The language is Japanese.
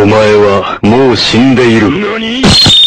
お前はもう死んでいる。何？